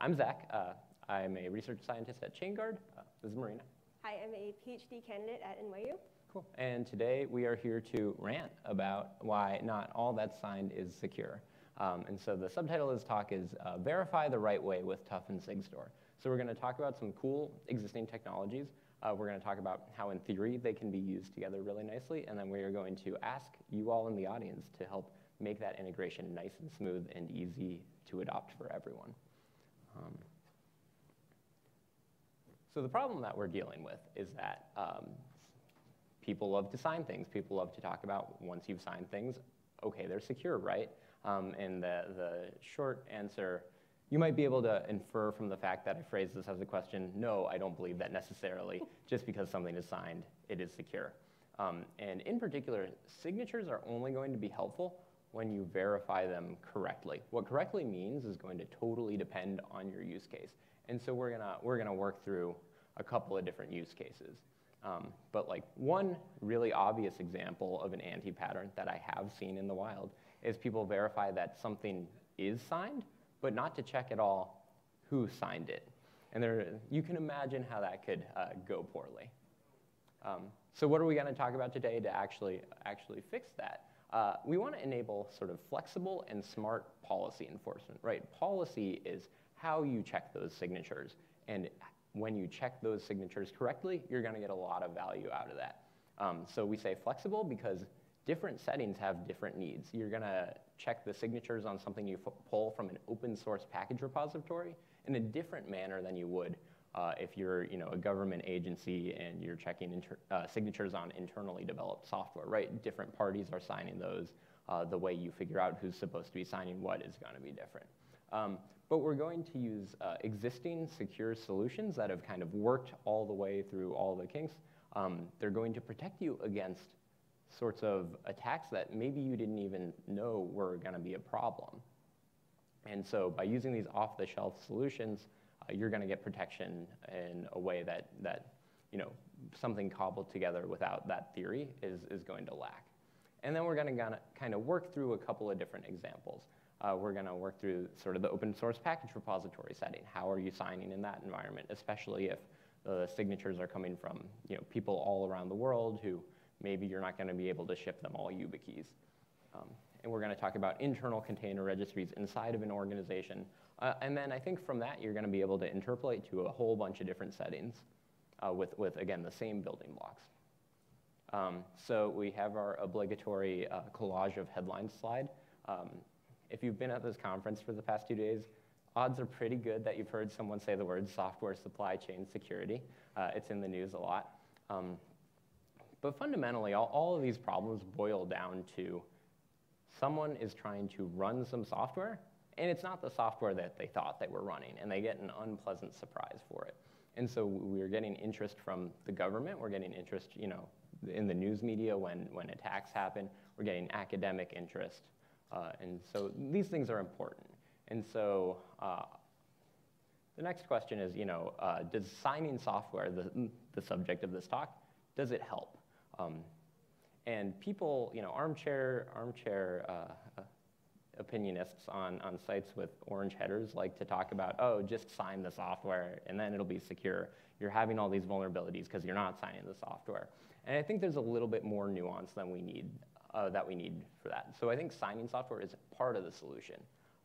I'm Zach. Uh, I'm a research scientist at ChainGuard. Uh, this is Marina. Hi, I'm a PhD candidate at NYU. Cool. And today we are here to rant about why not all that's signed is secure. Um, and so the subtitle of this talk is uh, Verify the Right Way with TUF and Sigstore. So we're going to talk about some cool existing technologies. Uh, we're going to talk about how in theory they can be used together really nicely. And then we are going to ask you all in the audience to help make that integration nice and smooth and easy to adopt for everyone. Um, so the problem that we're dealing with is that um, people love to sign things. People love to talk about once you've signed things, okay, they're secure, right? Um, and the, the short answer, you might be able to infer from the fact that I phrased this as a question, no, I don't believe that necessarily. Just because something is signed, it is secure. Um, and in particular, signatures are only going to be helpful when you verify them correctly. What correctly means is going to totally depend on your use case. And so we're gonna, we're gonna work through a couple of different use cases. Um, but like one really obvious example of an anti-pattern that I have seen in the wild is people verify that something is signed, but not to check at all who signed it. And there, you can imagine how that could uh, go poorly. Um, so what are we going to talk about today to actually, actually fix that? Uh, we want to enable sort of flexible and smart policy enforcement, right? Policy is how you check those signatures. And when you check those signatures correctly, you're going to get a lot of value out of that. Um, so we say flexible because different settings have different needs. You're going to check the signatures on something you pull from an open source package repository in a different manner than you would uh, if you're you know, a government agency and you're checking uh, signatures on internally developed software, right? Different parties are signing those. Uh, the way you figure out who's supposed to be signing what is going to be different. Um, but we're going to use uh, existing secure solutions that have kind of worked all the way through all the kinks. Um, they're going to protect you against sorts of attacks that maybe you didn't even know were going to be a problem. And so by using these off-the-shelf solutions, you're going to get protection in a way that, that you know, something cobbled together without that theory is, is going to lack. And then we're going to kind of work through a couple of different examples. Uh, we're going to work through sort of the open source package repository setting. How are you signing in that environment, especially if the signatures are coming from you know, people all around the world who maybe you're not going to be able to ship them all YubiKeys. Um, and we're going to talk about internal container registries inside of an organization uh, and then I think from that, you're going to be able to interpolate to a whole bunch of different settings uh, with, with, again, the same building blocks. Um, so we have our obligatory uh, collage of headlines slide. Um, if you've been at this conference for the past two days, odds are pretty good that you've heard someone say the word software supply chain security. Uh, it's in the news a lot. Um, but fundamentally, all, all of these problems boil down to someone is trying to run some software and it's not the software that they thought they were running, and they get an unpleasant surprise for it. And so we're getting interest from the government. We're getting interest, you know, in the news media when, when attacks happen. We're getting academic interest. Uh, and so these things are important. And so uh, the next question is, you know, uh, does signing software, the, the subject of this talk, does it help? Um, and people, you know, armchair, armchair uh, opinionists on, on sites with orange headers like to talk about, oh, just sign the software and then it'll be secure. You're having all these vulnerabilities because you're not signing the software. And I think there's a little bit more nuance than we need, uh, that we need for that. So I think signing software is part of the solution.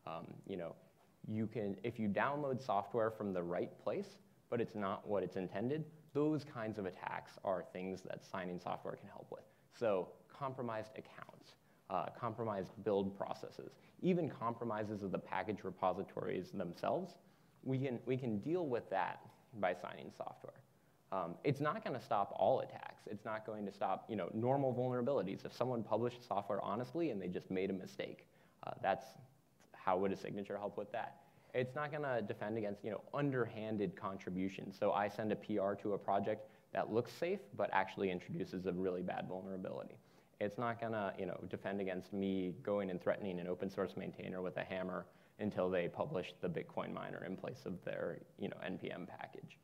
Um, you know, you can, if you download software from the right place, but it's not what it's intended, those kinds of attacks are things that signing software can help with. So compromised accounts, uh, compromised build processes, even compromises of the package repositories themselves, we can, we can deal with that by signing software. Um, it's not going to stop all attacks. It's not going to stop you know, normal vulnerabilities. If someone published software honestly and they just made a mistake, uh, that's how would a signature help with that? It's not going to defend against you know, underhanded contributions. So I send a PR to a project that looks safe but actually introduces a really bad vulnerability. It's not going to you know, defend against me going and threatening an open source maintainer with a hammer until they publish the Bitcoin miner in place of their you know, NPM package.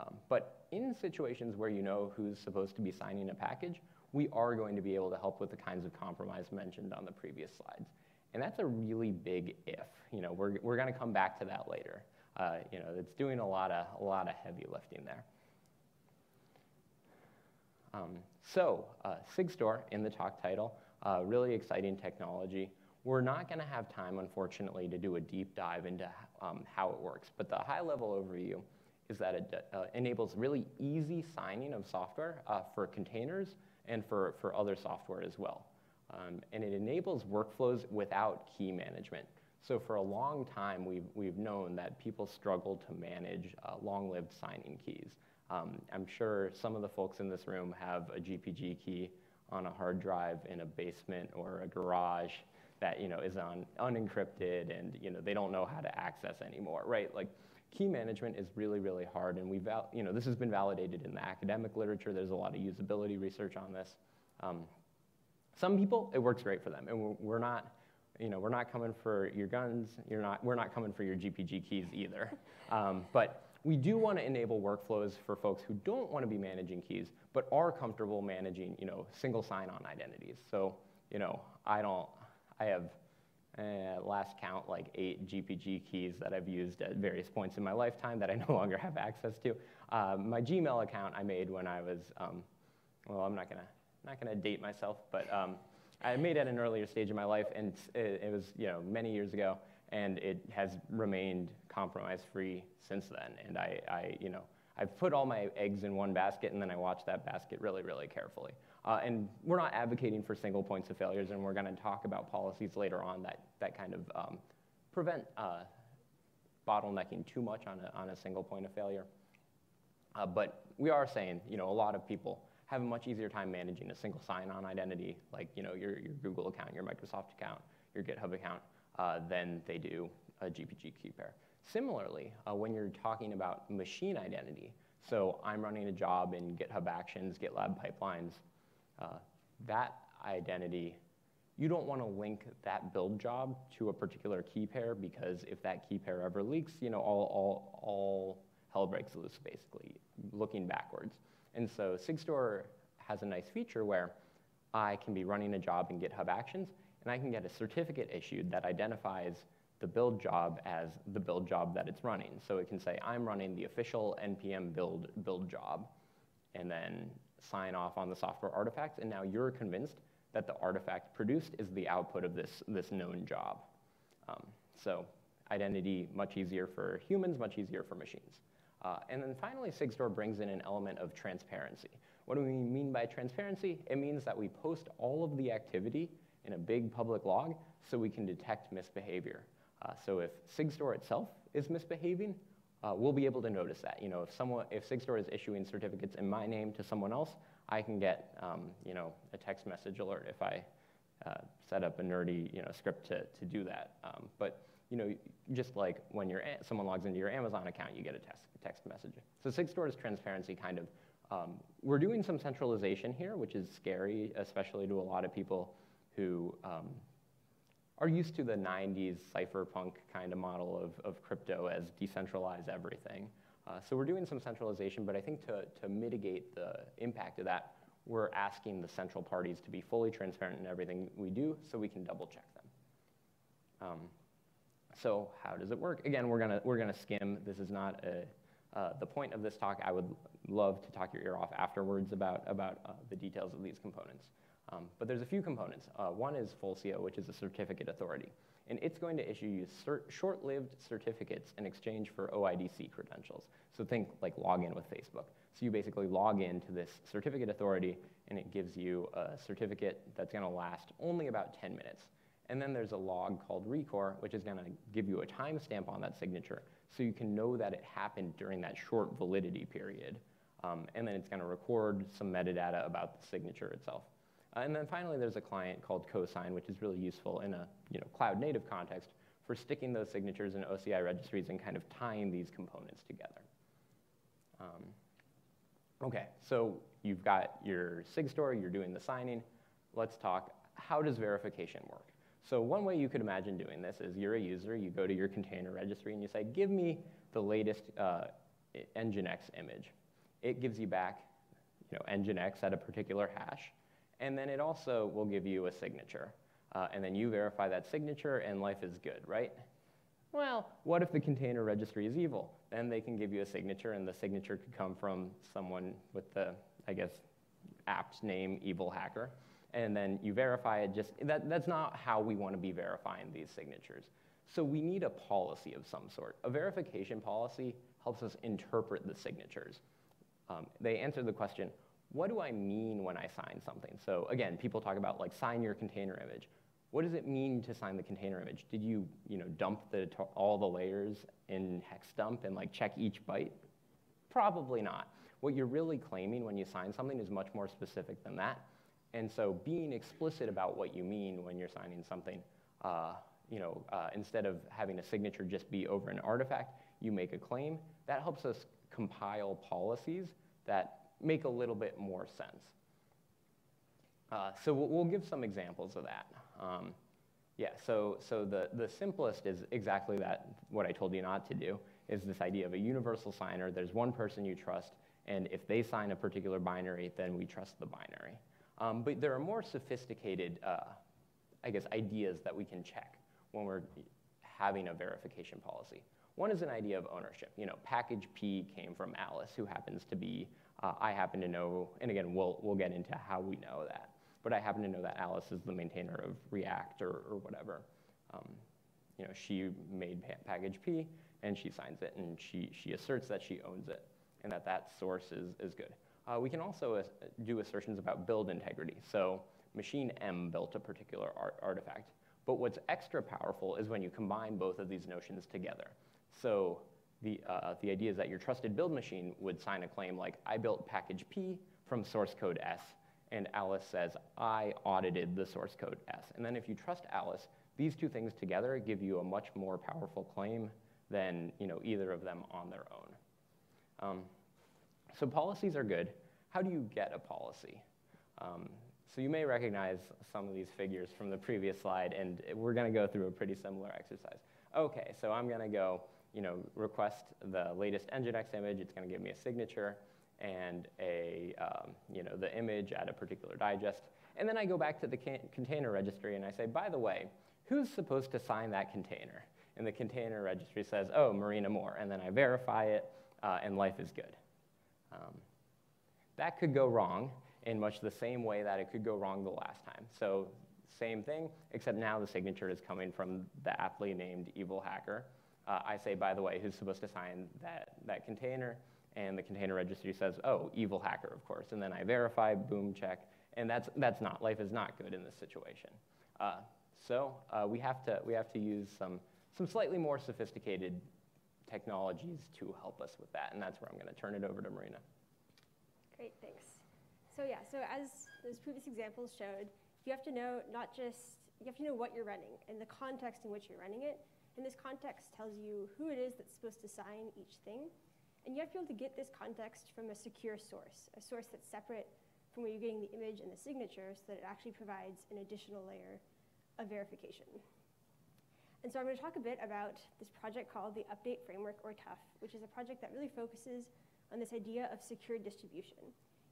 Um, but in situations where you know who's supposed to be signing a package, we are going to be able to help with the kinds of compromise mentioned on the previous slides. And that's a really big if. You know, we're, we're going to come back to that later. uh, you know, it's doing a lot of, a lot of heavy lifting there. Um, so, uh, SigStore in the talk title, uh, really exciting technology. We're not going to have time, unfortunately, to do a deep dive into um, how it works, but the high level overview is that it uh, enables really easy signing of software uh, for containers and for, for other software as well. Um, and it enables workflows without key management. So for a long time, we've, we've known that people struggle to manage uh, long-lived signing keys. Um, I'm sure some of the folks in this room have a GPG key on a hard drive in a basement or a garage that you know is on unencrypted and you know they don't know how to access anymore, right? Like key management is really really hard, and we've you know this has been validated in the academic literature. There's a lot of usability research on this. Um, some people it works great for them, and we're, we're not you know, we're not coming for your guns. You're not, we're not coming for your GPG keys either. Um, but we do want to enable workflows for folks who don't want to be managing keys, but are comfortable managing, you know, single sign-on identities. So, you know, I don't, I have, uh, last count, like eight GPG keys that I've used at various points in my lifetime that I no longer have access to. Uh, my Gmail account I made when I was, um, well, I'm not gonna, not gonna date myself, but um, I made at an earlier stage in my life, and it, it was you know many years ago, and it has remained compromise-free since then. And I, I, you know, I've put all my eggs in one basket, and then I watch that basket really, really carefully. Uh, and we're not advocating for single points of failures, and we're going to talk about policies later on that, that kind of um, prevent uh, bottlenecking too much on a, on a single point of failure. Uh, but we are saying, you know, a lot of people have a much easier time managing a single sign-on identity, like you know your, your Google account, your Microsoft account, your GitHub account, uh, than they do a GPG key pair. Similarly, uh, when you're talking about machine identity, so I'm running a job in GitHub Actions, GitLab pipelines, uh, that identity, you don't want to link that build job to a particular key pair because if that key pair ever leaks, you know, all, all, all hell breaks loose, basically, looking backwards. And so SigStore has a nice feature where I can be running a job in GitHub Actions, and I can get a certificate issued that identifies the build job as the build job that it's running. So it can say, I'm running the official NPM build, build job, and then sign off on the software artifacts, and now you're convinced that the artifact produced is the output of this, this known job. Um, so identity, much easier for humans, much easier for machines. Uh, and then finally, SigStore brings in an element of transparency. What do we mean by transparency? It means that we post all of the activity in a big public log so we can detect misbehavior. Uh, so if SigStore itself is misbehaving, uh, we'll be able to notice that. You know, if, someone, if SigStore is issuing certificates in my name to someone else, I can get um, you know, a text message alert if I uh, set up a nerdy you know, script to, to do that. Um, but you know, just like when you're, someone logs into your Amazon account, you get a text, text message. So SigStore's transparency kind of, um, we're doing some centralization here, which is scary, especially to a lot of people who um, are used to the 90s cypherpunk kind of model of, of crypto as decentralize everything. Uh, so we're doing some centralization, but I think to, to mitigate the impact of that, we're asking the central parties to be fully transparent in everything we do so we can double check them. Um, so how does it work? Again, we're gonna, we're gonna skim. This is not a, uh, the point of this talk. I would love to talk your ear off afterwards about, about uh, the details of these components. Um, but there's a few components. Uh, one is Fulcio, which is a certificate authority. And it's going to issue you cert short-lived certificates in exchange for OIDC credentials. So think like login with Facebook. So you basically log in to this certificate authority, and it gives you a certificate that's going to last only about 10 minutes. And then there's a log called Rekor, which is going to give you a timestamp on that signature so you can know that it happened during that short validity period. Um, and then it's going to record some metadata about the signature itself. Uh, and then finally, there's a client called Cosign, which is really useful in a you know, cloud native context for sticking those signatures in OCI registries and kind of tying these components together. Um, okay, so you've got your SIG SigStore, you're doing the signing. Let's talk, how does verification work? So one way you could imagine doing this is you're a user, you go to your container registry and you say, give me the latest uh, Nginx image. It gives you back you know, Nginx at a particular hash, and then it also will give you a signature. Uh, and then you verify that signature and life is good, right? Well, what if the container registry is evil? Then they can give you a signature, and the signature could come from someone with the, I guess, apt name evil hacker. And then you verify it just, that, that's not how we want to be verifying these signatures. So we need a policy of some sort. A verification policy helps us interpret the signatures. Um, they answer the question, what do I mean when I sign something? So again, people talk about like sign your container image. What does it mean to sign the container image? Did you, you know, dump the, all the layers in hex dump and like check each byte? Probably not. What you're really claiming when you sign something is much more specific than that. And so being explicit about what you mean when you're signing something, uh, you know, uh, instead of having a signature just be over an artifact, you make a claim. That helps us compile policies that make a little bit more sense. Uh, so we'll, give some examples of that. Um, yeah, so, so the, the simplest is exactly that, what I told you not to do, is this idea of a universal signer. There's one person you trust, and if they sign a particular binary, then we trust the binary. Um, but there are more sophisticated, uh, I guess, ideas that we can check when we're having a verification policy. One is an idea of ownership. You know, package P came from Alice, who happens to be, uh, I happen to know, and again, we'll, we'll get into how we know that but I happen to know that Alice is the maintainer of React or, or whatever. Um, you know, she made pa package P, and she signs it, and she, she asserts that she owns it, and that that source is, is good. Uh, we can also uh, do assertions about build integrity. So machine M built a particular art artifact. But what's extra powerful is when you combine both of these notions together. So the, uh, the idea is that your trusted build machine would sign a claim like, I built package P from source code S, and Alice says, I audited the source code S. And then if you trust Alice, these two things together give you a much more powerful claim than you know, either of them on their own. Um, so policies are good. How do you get a policy? Um, so you may recognize some of these figures from the previous slide, and we're going to go through a pretty similar exercise. Okay, so I'm going to go you know, request the latest Nginx image. It's going to give me a signature and a, um, you know, the image at a particular digest. And then I go back to the container registry and I say, by the way, who's supposed to sign that container? And the container registry says, oh, Marina Moore. And then I verify it, uh, and life is good. Um, that could go wrong in much the same way that it could go wrong the last time. So same thing, except now the signature is coming from the aptly named evil hacker. Uh, I say, by the way, who's supposed to sign that, that container? and the container registry says, oh, evil hacker, of course. And then I verify, boom, check. And that's, that's not, life is not good in this situation. Uh, so uh, we, have to, we have to use some, some slightly more sophisticated technologies to help us with that. And that's where I'm going to turn it over to Marina. Great, thanks. So yeah, so as those previous examples showed, you have to know not just, you have to know what you're running and the context in which you're running it. And this context tells you who it is that's supposed to sign each thing. And you have to be able to get this context from a secure source, a source that's separate from where you're getting the image and the signature so that it actually provides an additional layer of verification. And so I'm going to talk a bit about this project called the Update Framework, or TUF, which is a project that really focuses on this idea of secure distribution.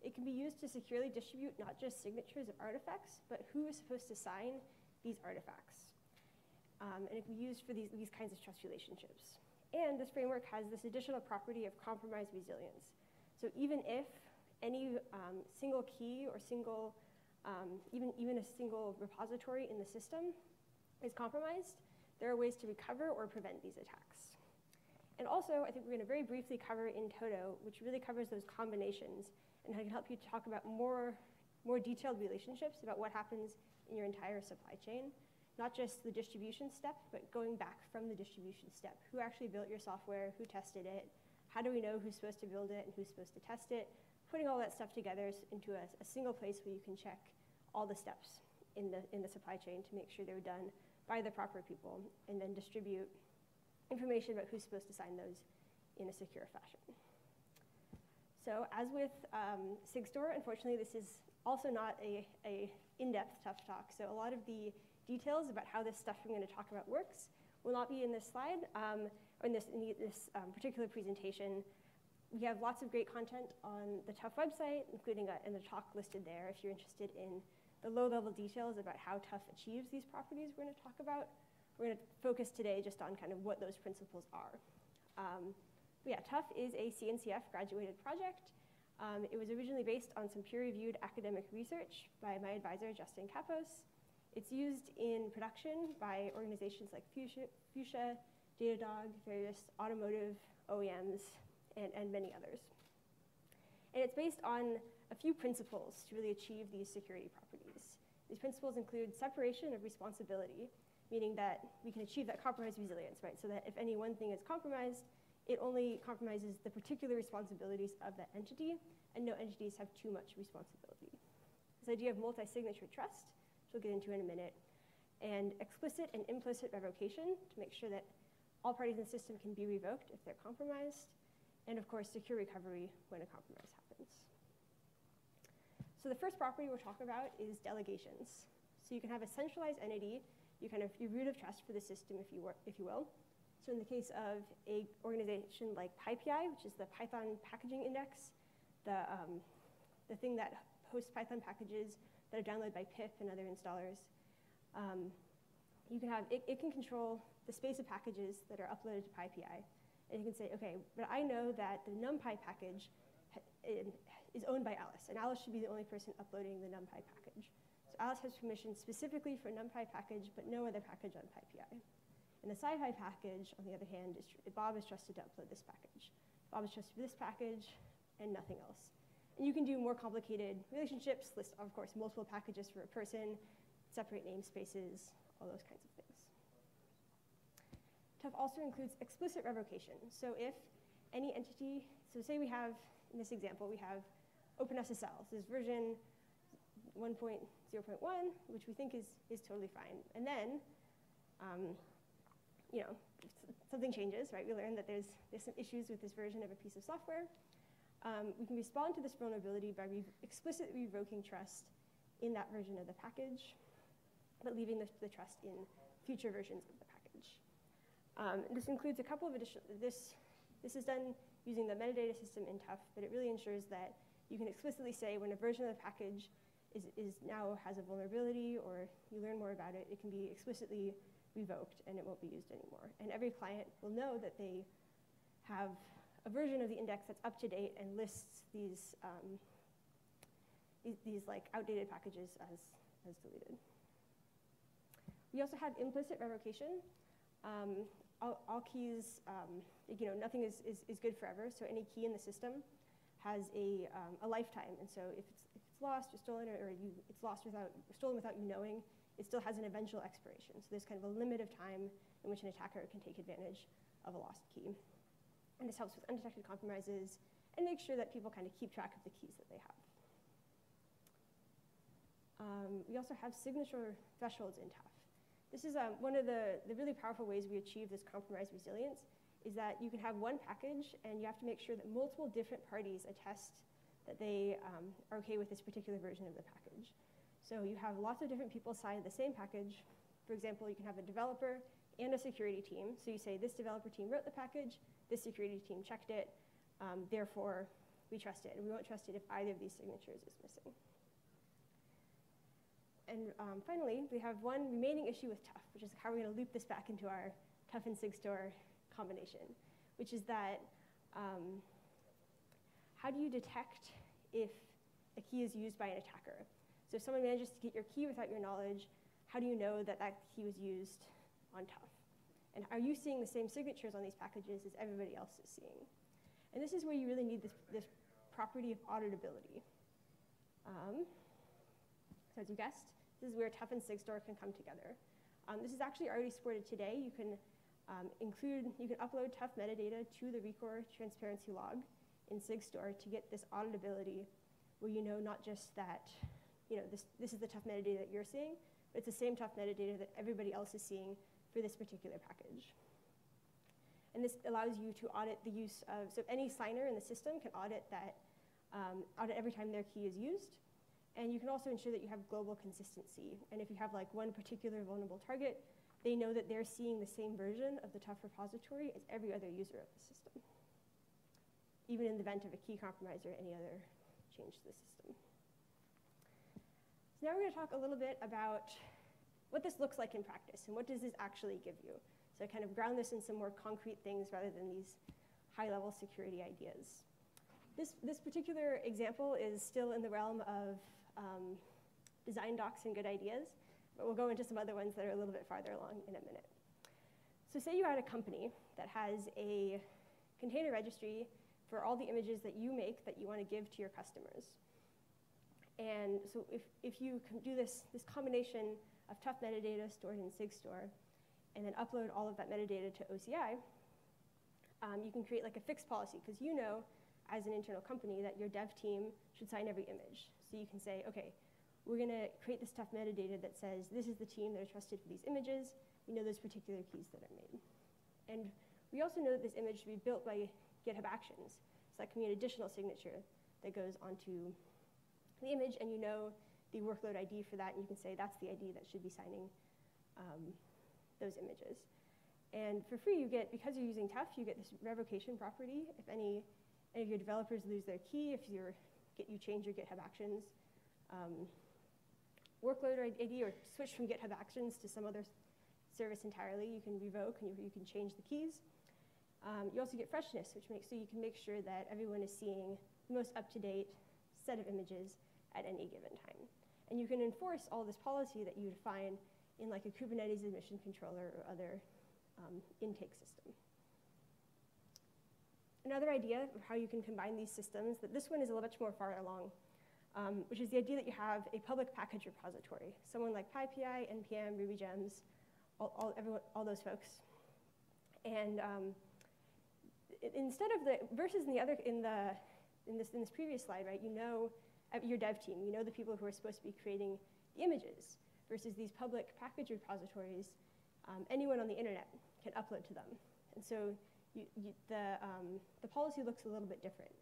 It can be used to securely distribute not just signatures of artifacts, but who is supposed to sign these artifacts. Um, and it can be used for these, these kinds of trust relationships. And this framework has this additional property of compromise resilience. So even if any um, single key or single, um, even, even a single repository in the system is compromised, there are ways to recover or prevent these attacks. And also, I think we're going to very briefly cover in-toto, which really covers those combinations and how can help you talk about more, more detailed relationships about what happens in your entire supply chain not just the distribution step, but going back from the distribution step. Who actually built your software? Who tested it? How do we know who's supposed to build it and who's supposed to test it? Putting all that stuff together into a, a single place where you can check all the steps in the, in the supply chain to make sure they're done by the proper people and then distribute information about who's supposed to sign those in a secure fashion. So as with um, SigStore, unfortunately, this is also not a, a in-depth TUF talk. So a lot of the details about how this stuff I'm going to talk about works will not be in this slide um, or in this, in this um, particular presentation. We have lots of great content on the TUF website, including a, in the talk listed there if you're interested in the low-level details about how TUF achieves these properties we're going to talk about. we're going to focus today just on kind of what those principles are. Um, yeah, TUF is a CNCF graduated project. Um, it was originally based on some peer-reviewed academic research by my advisor, Justin Cappos. It's used in production by organizations like Fuchsia, Datadog, various automotive OEMs, and, and many others. And it's based on a few principles to really achieve these security properties. These principles include separation of responsibility, meaning that we can achieve that compromised resilience, right? So that if any one thing is compromised, it only compromises the particular responsibilities of that entity, and no entities have too much responsibility. This idea of multi-signature trust, which we'll get into in a minute, and explicit and implicit revocation to make sure that all parties in the system can be revoked if they're compromised, and of course, secure recovery when a compromise happens. So the first property we'll talk about is delegations. So you can have a centralized entity, you kind of your root of trust for the system, if you, were, if you will, so in the case of a organization like PyPI, which is the Python packaging index, the, um, the thing that hosts Python packages that are downloaded by pip and other installers, um, you can have, it, it can control the space of packages that are uploaded to PyPI. And you can say, okay, but I know that the NumPy package is owned by Alice, and Alice should be the only person uploading the NumPy package. So Alice has permission specifically for NumPy package, but no other package on PyPI. And the SciPy package, on the other hand, is Bob is trusted to upload this package. Bob is trusted for this package and nothing else. And you can do more complicated relationships, list, of course, multiple packages for a person, separate namespaces, all those kinds of things. TUF also includes explicit revocation. So if any entity, so say we have, in this example, we have OpenSSL. So This is version 1.0.1, which we think is, is totally fine. And then um, you know, something changes, right? We learn that there's, there's some issues with this version of a piece of software. Um, we can respond to this vulnerability by re explicitly revoking trust in that version of the package, but leaving the, the trust in future versions of the package. Um, this includes a couple of additional, this, this is done using the metadata system in TUF, but it really ensures that you can explicitly say when a version of the package is, is now has a vulnerability or you learn more about it, it can be explicitly revoked and it won't be used anymore. And every client will know that they have a version of the index that's up to date and lists these, um, these, like outdated packages as, as deleted. We also have implicit revocation. Um, all, all, keys, um, you know, nothing is, is, is, good forever, so any key in the system has a, um, a lifetime. And so if it's, if it's lost or stolen or, or you, it's lost without, stolen without you knowing, it still has an eventual expiration. So there's kind of a limit of time in which an attacker can take advantage of a lost key. And this helps with undetected compromises and makes sure that people kind of keep track of the keys that they have. Um, we also have signature thresholds in TUF. This is um, one of the, the really powerful ways we achieve this compromised resilience is that you can have one package and you have to make sure that multiple different parties attest that they um, are okay with this particular version of the package. So you have lots of different people sign the same package. For example, you can have a developer and a security team. So you say this developer team wrote the package, this security team checked it, um, therefore we trust it. And we won't trust it if either of these signatures is missing. And um, finally, we have one remaining issue with TUF, which is how are we're going to loop this back into our TUF and SigStore combination, which is that um, how do you detect if a key is used by an attacker? So if someone manages to get your key without your knowledge, how do you know that that key was used on TUF? And are you seeing the same signatures on these packages as everybody else is seeing? And this is where you really need this, this property of auditability. Um, so as you guessed, this is where TUF and SigStore can come together. Um, this is actually already supported today. You can um, include, you can upload TUF metadata to the Rekor transparency log in SigStore to get this auditability where you know not just that you know, this, this is the TUF metadata that you're seeing, but it's the same TUF metadata that everybody else is seeing for this particular package. And this allows you to audit the use of, so any signer in the system can audit that, um, audit every time their key is used. And you can also ensure that you have global consistency. And if you have like one particular vulnerable target, they know that they're seeing the same version of the TUF repository as every other user of the system, even in the event of a key compromise or any other change to the system. So now we're going to talk a little bit about what this looks like in practice and what does this actually give you. So I kind of ground this in some more concrete things rather than these high-level security ideas. This, this particular example is still in the realm of um, design docs and good ideas, but we'll go into some other ones that are a little bit farther along in a minute. So say you had a company that has a container registry for all the images that you make that you want to give to your customers. And so if, if you can do this, this combination of TUF metadata stored in SigStore and then upload all of that metadata to OCI, um, you can create like a fixed policy because you know as an internal company that your dev team should sign every image. So you can say, okay, we're going to create this TUF metadata that says this is the team that are trusted for these images. We know those particular keys that are made. And we also know that this image should be built by GitHub Actions. So that can be an additional signature that goes onto the image, and you know the workload ID for that, and you can say that's the ID that should be signing um, those images. And for free, you get, because you're using TUF, you get this revocation property. If any, any of your developers lose their key, if you get you change your GitHub Actions um, workload ID or switch from GitHub Actions to some other service entirely, you can revoke and you, you can change the keys. Um, you also get freshness, which makes so you can make sure that everyone is seeing the most up-to-date set of images at any given time. And you can enforce all this policy that you define in like a Kubernetes admission controller or other um, intake system. Another idea of how you can combine these systems, that this one is a little bit more far along, um, which is the idea that you have a public package repository, someone like PyPI, NPM, RubyGems, all, all, everyone, all those folks. And um, instead of the, versus in the other, in the, in this, in this previous slide, right, you know your dev team, you know the people who are supposed to be creating the images, versus these public package repositories, um, anyone on the internet can upload to them. And so you, you, the, um, the policy looks a little bit different.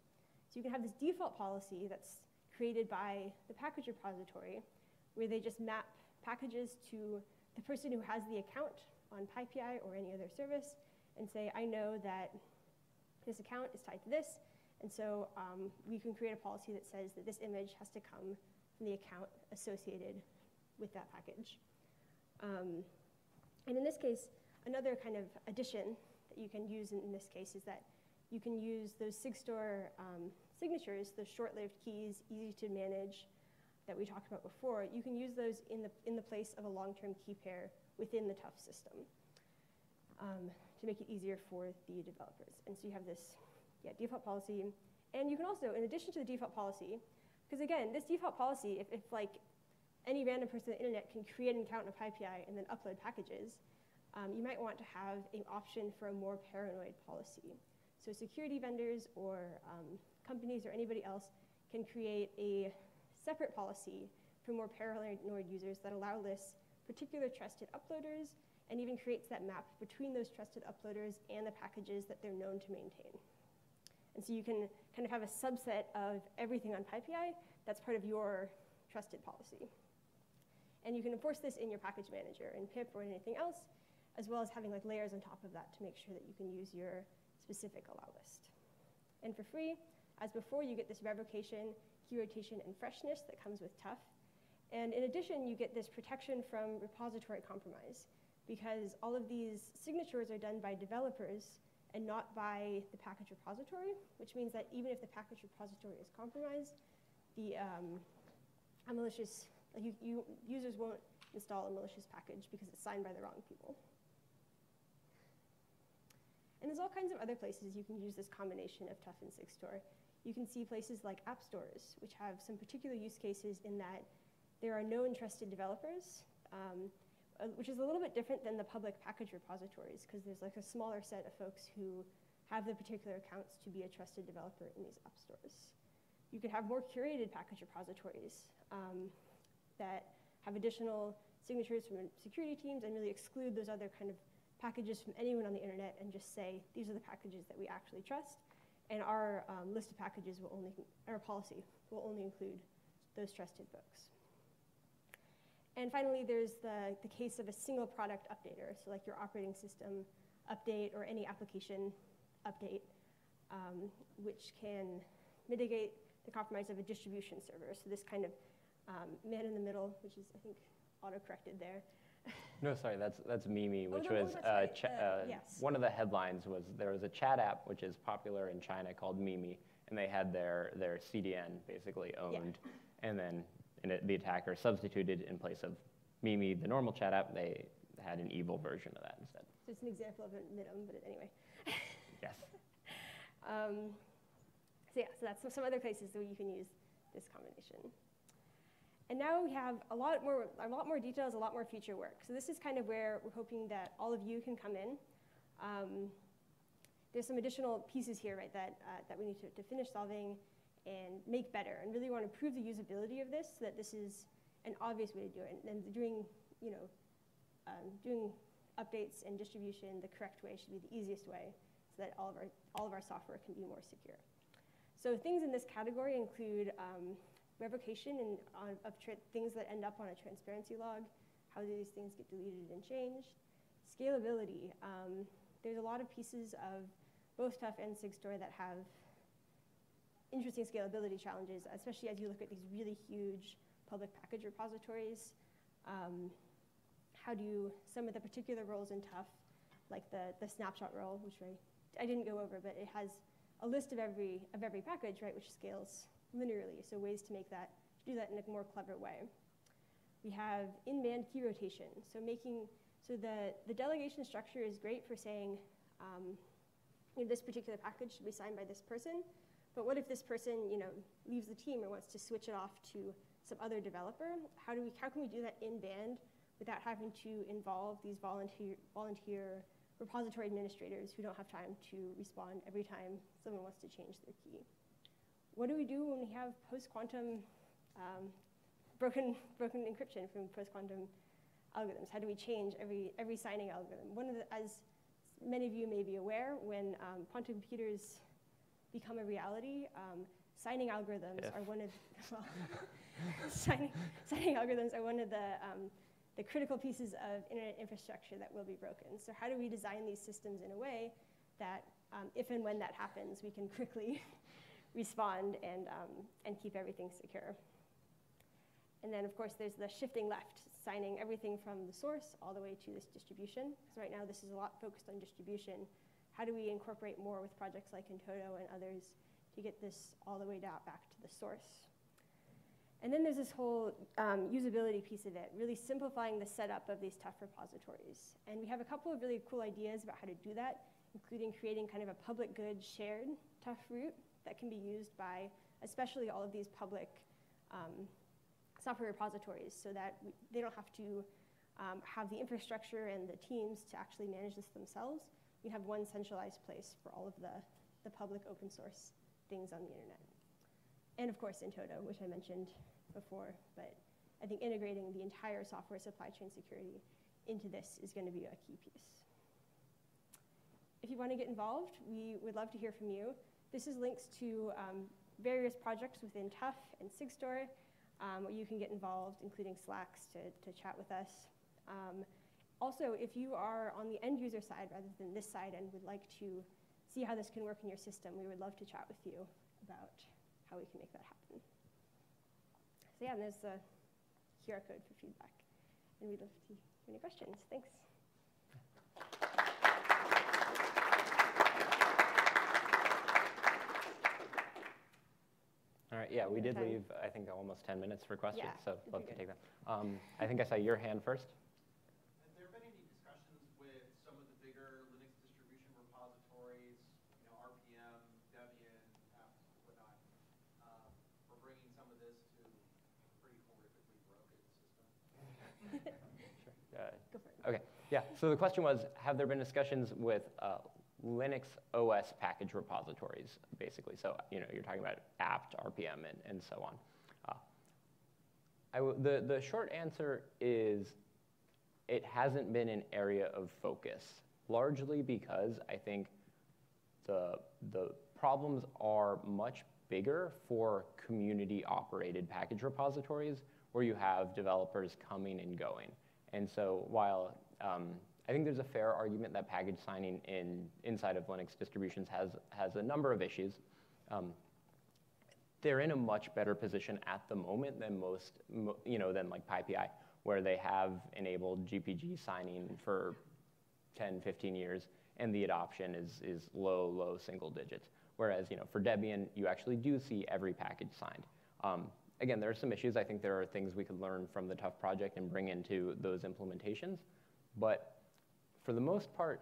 So you can have this default policy that's created by the package repository, where they just map packages to the person who has the account on PyPI or any other service, and say, I know that this account is tied to this, and so um, we can create a policy that says that this image has to come from the account associated with that package. Um, and in this case, another kind of addition that you can use in, this case is that you can use those SigStore um, signatures, those short-lived keys, easy to manage, that we talked about before, you can use those in the, in the place of a long-term key pair within the TUF system um, to make it easier for the developers. And so you have this yeah, default policy. And you can also, in addition to the default policy, because again, this default policy, if, if like any random person on the internet can create an account in a PyPI and then upload packages, um, you might want to have an option for a more paranoid policy. So security vendors or um, companies or anybody else can create a separate policy for more paranoid users that allow this particular trusted uploaders and even creates that map between those trusted uploaders and the packages that they're known to maintain. And so you can kind of have a subset of everything on PyPI that's part of your trusted policy. And you can enforce this in your package manager in pip or anything else, as well as having like layers on top of that to make sure that you can use your specific allow list. And for free, as before, you get this revocation, key rotation, and freshness that comes with TUF. And in addition, you get this protection from repository compromise because all of these signatures are done by developers and not by the package repository, which means that even if the package repository is compromised, the um, malicious, you, you, users won't install a malicious package because it's signed by the wrong people. And there's all kinds of other places you can use this combination of TUF and SigStore. You can see places like app stores, which have some particular use cases in that there are no entrusted developers, um, uh, which is a little bit different than the public package repositories, because there's like a smaller set of folks who have the particular accounts to be a trusted developer in these app stores. You could have more curated package repositories um, that have additional signatures from security teams and really exclude those other kind of packages from anyone on the internet and just say, these are the packages that we actually trust. And our um, list of packages will only, our policy will only include those trusted folks. And finally, there's the, the case of a single product updater, so like your operating system update or any application update, um, which can mitigate the compromise of a distribution server. So this kind of um, man in the middle, which is, I think, auto-corrected there, No, sorry, that's, that's Mimi, Oh, which no, oh, was, that's uh, right, uh, uh, yes. one of the headlines was there was a chat app which is popular in China called Mimi, and they had their, their CDN basically owned, and then and it, the attacker substituted in place of Mimi, the normal chat app, they had an evil version of that instead. So it's an example of a minim, but anyway. Yes. Um, so yeah, so that's some- some other places where you can use this combination. And now we have a lot more, a lot more details, a lot more future work. So this is kind of where we're hoping that all of you can come in. Um, there's some additional pieces here, right, that, uh, that we need to, to finish solving and make better, and really want to prove the usability of this, so that this is an obvious way to do it. And doing, you know, um, doing updates and distribution the correct way should be the easiest way, so that all of our, all of our software can be more secure. So things in this category include um, revocation and on, of things that end up on a transparency log, how do these things get deleted and changed, scalability. Um, there's a lot of pieces of both TUF and SigStore that have interesting scalability challenges, especially as you look at these really huge public package repositories. Um, how do some of the particular roles in TUF, like the, the snapshot role, which I, I didn't go over, but it has a list of every, of every package, right, which scales linearly. So ways to make that, to do that in a more clever way. We have in-band key rotation. So making, so the, the delegation structure is great for saying, um, you know, this particular package should be signed by this person. But what if this person, you know, leaves the team or wants to switch it off to some other developer? How do we, how can we do that in band without having to involve these volunteer, volunteer repository administrators who don't have time to respond every time someone wants to change their key? What do we do when we have post-quantum um, broken, broken encryption from post-quantum algorithms? How do we change every, every signing algorithm? One of the, as many of you may be aware, when um, quantum computers become a reality, um, signing algorithms are one of well, signing, signing algorithms are one of the um, the critical pieces of internet infrastructure that will be broken. So how do we design these systems in a way that, um, if and when that happens, we can quickly respond and um, and keep everything secure. And then, of course, there's the shifting left, signing everything from the source all the way to this distribution. Because right now, this is a lot focused on distribution. How do we incorporate more with projects like in-toto and others to get this all the way down back to the source? And then there's this whole um, usability piece of it, really simplifying the setup of these TUF repositories. And we have a couple of really cool ideas about how to do that, including creating kind of a public good shared TUF root that can be used by especially all of these public um, software repositories so that we, they don't have to um, have the infrastructure and the teams to actually manage this themselves. We have one centralized place for all of the, the public open source things on the internet. And of course, in-toto, which I mentioned before, but I think integrating the entire software supply chain security into this is going to be a key piece. If you want to get involved, we would love to hear from you. This is links to um, various projects within TUF and SigStore um, where you can get involved, including Slacks to, to chat with us. Um, also, if you are on the end user side rather than this side and would like to see how this can work in your system, we would love to chat with you about how we can make that happen. So yeah, and there's the QR code for feedback. And we'd love to hear any questions. Thanks. All right, yeah, we did leave, I think, almost 10 minutes for questions, Yeah, so love to take them. Um, I think I saw your hand first. Have there been any discussions with some of the bigger Linux distribution repositories, you know, RPM, Debian, apps, whatnot, um, for bringing some of this to a pretty horrifically broken system? Sure. Uh, Go for it. Okay, yeah, so the question was, have there been discussions with uh, Linux OS package repositories, basically? So, you know, you're talking about apt, RPM, and, and so on. Uh, the, the short answer is it hasn't been an area of focus, largely because I think the, the problems are much bigger for community operated package repositories where you have developers coming and going. And so while um, I think there's a fair argument that package signing in, inside of Linux distributions has, has a number of issues, um, they're in a much better position at the moment than most, you know, than like PyPI, where they have enabled GPG signing for 10, 15 years, and the adoption is, is low, low single digits. Whereas, you know, for Debian, you actually do see every package signed. Um, again, there are some issues. I think there are things we could learn from the TUF project and bring into those implementations. But for the most part,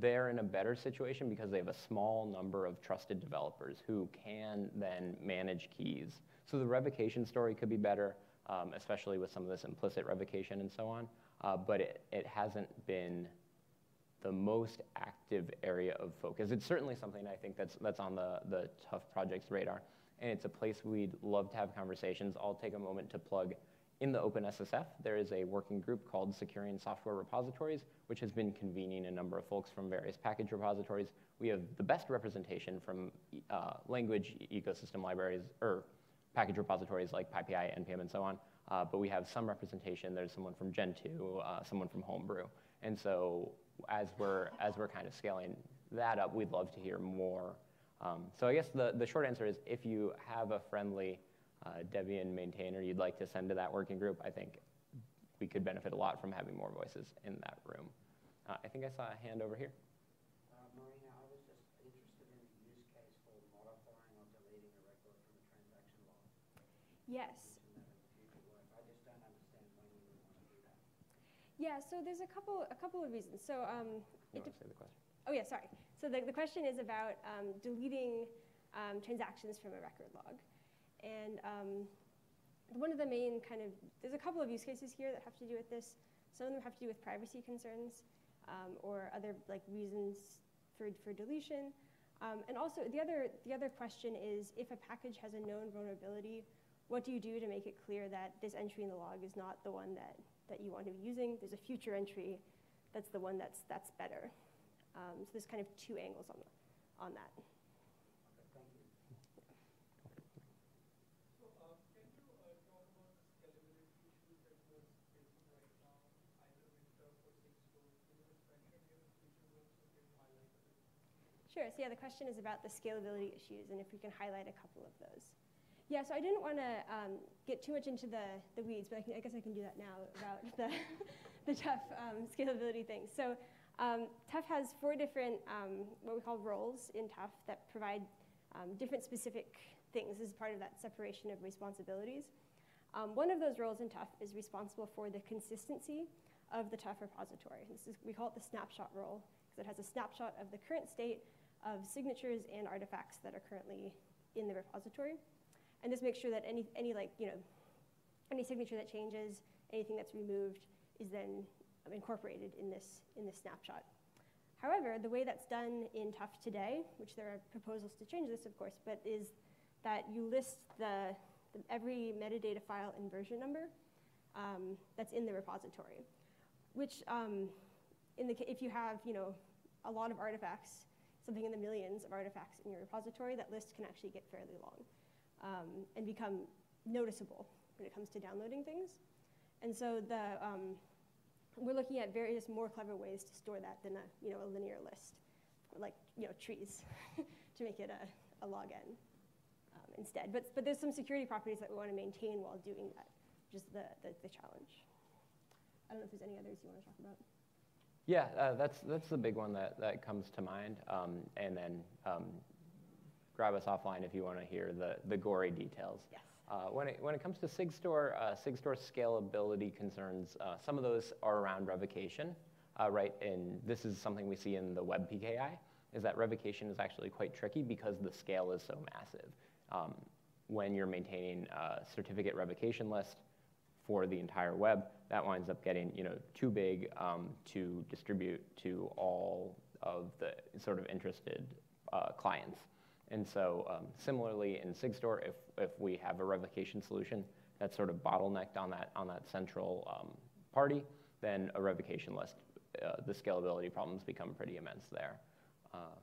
they're in a better situation because they have a small number of trusted developers who can then manage keys. So the revocation story could be better, um, especially with some of this implicit revocation and so on. Uh, but it, it hasn't been the most active area of focus. It's certainly something I think that's, that's on the, the TUF project's radar. And it's a place we'd love to have conversations. I'll take a moment to plug in the OpenSSF, there is a working group called Securing Software Repositories, which has been convening a number of folks from various package repositories. We have the best representation from uh, language ecosystem libraries, or package repositories like PyPI, NPM, and so on. Uh, but we have some representation. There's someone from Gentoo, uh, someone from Homebrew. And so as we're, as we're kind of scaling that up, we'd love to hear more. Um, so I guess the, the short answer is if you have a friendly uh, Debian maintainer you'd like to send to that working group, I think we could benefit a lot from having more voices in that room. Uh, I think I saw a hand over here. Uh, Marina, I was just interested in the use case for modifying or deleting a record from a transaction log. Yes. I just don't understand when you would want to do that. Yeah, so there's a couple, a couple of reasons. So, um, You it want to say the question? oh yeah, sorry. So the, the question is about um, deleting um, transactions from a record log. And um, one of the main kind of, there's a couple of use cases here that have to do with this. Some of them have to do with privacy concerns um, or other like reasons for, for deletion. Um, and also the other, the other question is if a package has a known vulnerability, what do you do to make it clear that this entry in the log is not the one that, that you want to be using? There's a future entry that's the one that's, that's better. Um, so there's kind of two angles on, on that. Sure. So yeah, the question is about the scalability issues and if we can highlight a couple of those. Yeah, so I didn't want to um, get too much into the, the weeds, but I, can, I guess I can do that now about the, the TUF um, scalability thing. So um, TUF has four different, um, what we call roles in TUF that provide um, different specific things as part of that separation of responsibilities. Um, one of those roles in TUF is responsible for the consistency of the TUF repository. This is, we call it the snapshot role because it has a snapshot of the current state of signatures and artifacts that are currently in the repository. And this makes sure that any, any like, you know, any signature that changes, anything that's removed is then incorporated in this, in this snapshot. However, the way that's done in TUF today, which there are proposals to change this, of course, but is that you list the, the every metadata file and version number um, that's in the repository, which um, in the, if you have, you know, a lot of artifacts, something in the millions of artifacts in your repository, that list can actually get fairly long um, and become noticeable when it comes to downloading things. And so the, um, we're looking at various more clever ways to store that than a, you know, a linear list, like you know, trees, to make it a, a log n um, instead. But, but there's some security properties that we want to maintain while doing that, which is the, the, the challenge. I don't know if there's any others you want to talk about. Yeah, uh, that's, that's the big one that, that comes to mind. Um, and then um, grab us offline if you want to hear the, the gory details. Yes. Uh, when, it, when it comes to Sigstore, uh, Sigstore scalability concerns, uh, some of those are around revocation, uh, right? And this is something we see in the web PKI, is that revocation is actually quite tricky because the scale is so massive. Um, when you're maintaining a certificate revocation list, for the entire web, that winds up getting you know too big um, to distribute to all of the sort of interested uh, clients. And so um, similarly in Sigstore, if, if we have a revocation solution that's sort of bottlenecked on that, on that central um, party, then a revocation list, uh, the scalability problems become pretty immense there. Uh,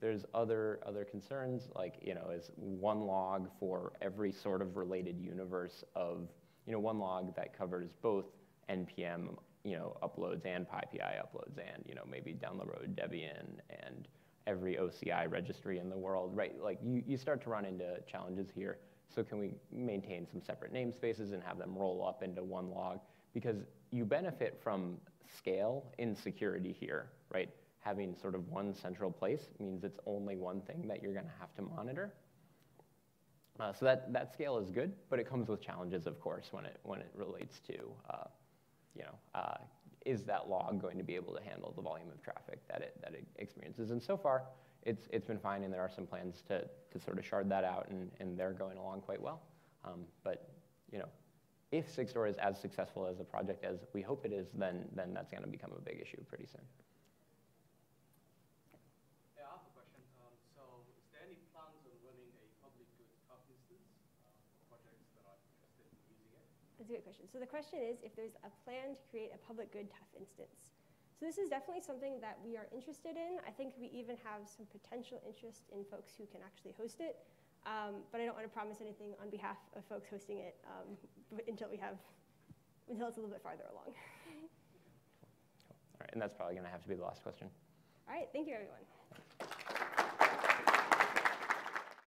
there's other, other concerns, like, you know, is one log for every sort of related universe of you know, one log that covers both NPM, you know, uploads and PyPI uploads and, you know, maybe down the road Debian and every OCI registry in the world, right? Like you, you start to run into challenges here. So can we maintain some separate namespaces and have them roll up into one log? because you benefit from scale in security here, right? Having sort of one central place means it's only one thing that you're going to have to monitor. Uh, so that, that scale is good, but it comes with challenges, of course, when it, when it relates to, uh, you know, uh, is that log going to be able to handle the volume of traffic that it, that it experiences? And so far, it's, it's been fine, and there are some plans to, to sort of shard that out, and, and they're going along quite well. Um, but, you know, if Sigstore is as successful as a project as we hope it is, then, then that's going to become a big issue pretty soon. Yeah, I have a question. Um, so, is there any plans on running a public good TUF instance uh, for projects that are interested in using it? That's a good question. So the question is if there's a plan to create a public good TUF instance. So this is definitely something that we are interested in. I think we even have some potential interest in folks who can actually host it. Um, but I don't want to promise anything on behalf of folks hosting it um, until we have, until it's a little bit farther along. All right, and that's probably going to have to be the last question. All right, thank you everyone.